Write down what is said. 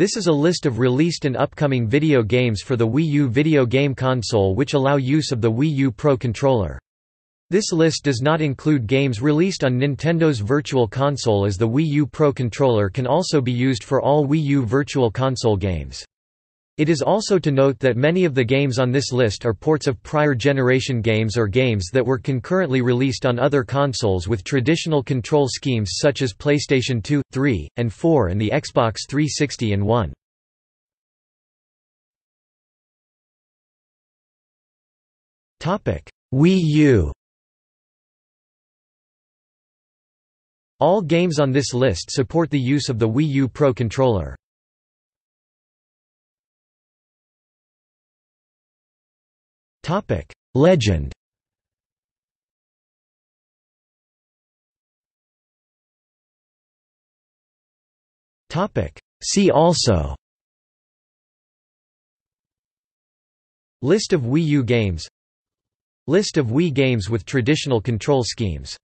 This is a list of released and upcoming video games for the Wii U video game console which allow use of the Wii U Pro controller. This list does not include games released on Nintendo's Virtual Console as the Wii U Pro controller can also be used for all Wii U Virtual Console games. It is also to note that many of the games on this list are ports of prior generation games or games that were concurrently released on other consoles with traditional control schemes such as PlayStation 2, 3, and 4 and the Xbox 360 and 1. Wii U All games on this list support the use of the Wii U Pro controller. Topic: Legend. Topic: See also. List of Wii U games List of Wii games with traditional control schemes